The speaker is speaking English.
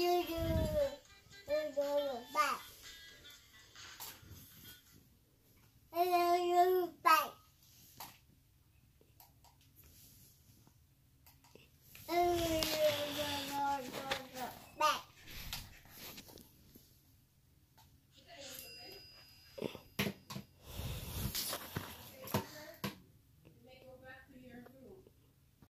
do do.